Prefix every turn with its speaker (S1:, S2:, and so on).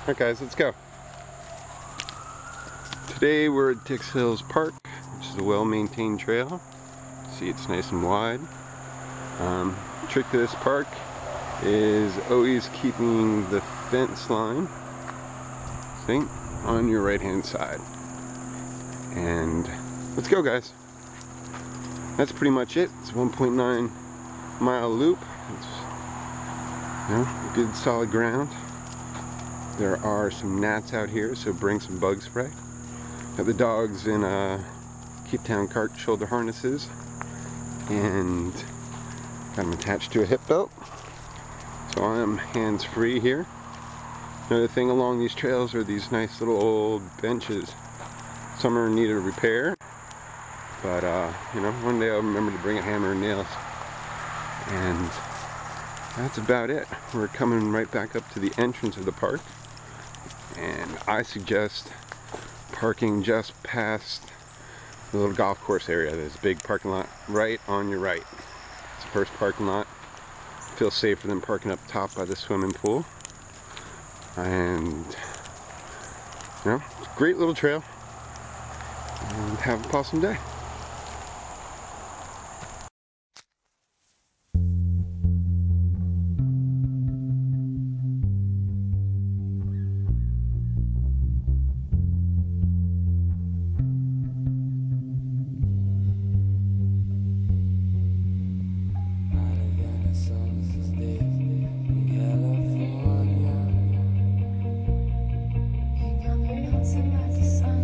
S1: Alright guys, let's go. Today we're at Dix Hills Park, which is a well-maintained trail. See, it's nice and wide. Um, trick to this park is always keeping the fence line, see, on your right-hand side. And let's go guys. That's pretty much it. It's 1.9 mile loop. It's you know, good solid ground. There are some gnats out here, so bring some bug spray. Got the dogs in uh, Keep Town cart shoulder harnesses and got them attached to a hip belt. So I am hands-free here. Another thing along these trails are these nice little old benches. Some are in need of repair, but uh, you know, one day I'll remember to bring a hammer and nails. And that's about it. We're coming right back up to the entrance of the park. And I suggest parking just past the little golf course area. There's a big parking lot right on your right. It's the first parking lot. Feels safer than parking up top by the swimming pool. And, you know, it's a great little trail. And have a awesome day. dancing like the sun.